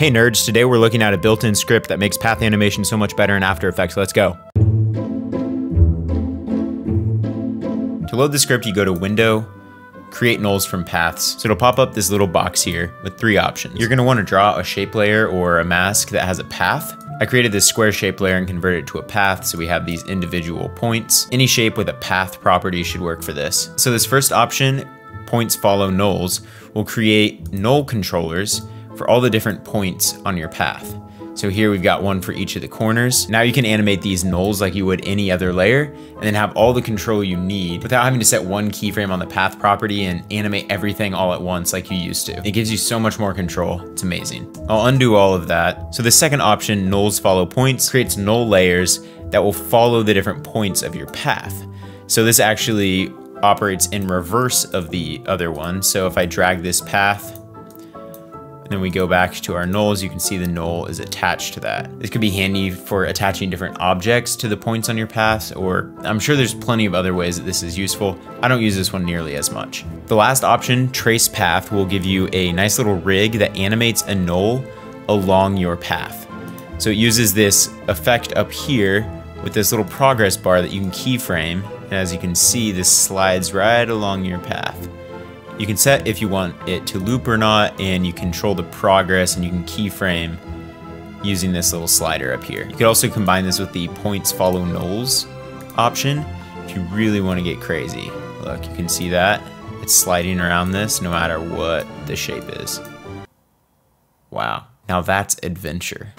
Hey nerds, today we're looking at a built-in script that makes path animation so much better in After Effects. Let's go. To load the script, you go to Window, Create Nulls from Paths. So it'll pop up this little box here with three options. You're gonna wanna draw a shape layer or a mask that has a path. I created this square shape layer and converted it to a path so we have these individual points. Any shape with a path property should work for this. So this first option, points follow nulls, will create null controllers for all the different points on your path. So here we've got one for each of the corners. Now you can animate these nulls like you would any other layer and then have all the control you need without having to set one keyframe on the path property and animate everything all at once like you used to. It gives you so much more control. It's amazing. I'll undo all of that. So the second option, nulls follow points, creates null layers that will follow the different points of your path. So this actually operates in reverse of the other one. So if I drag this path then we go back to our nulls, you can see the null is attached to that. This could be handy for attaching different objects to the points on your path, or I'm sure there's plenty of other ways that this is useful. I don't use this one nearly as much. The last option, trace path, will give you a nice little rig that animates a null along your path. So it uses this effect up here with this little progress bar that you can keyframe. And as you can see, this slides right along your path. You can set if you want it to loop or not, and you control the progress and you can keyframe using this little slider up here. You could also combine this with the points follow nulls option if you really want to get crazy. Look, you can see that. It's sliding around this no matter what the shape is. Wow, now that's adventure.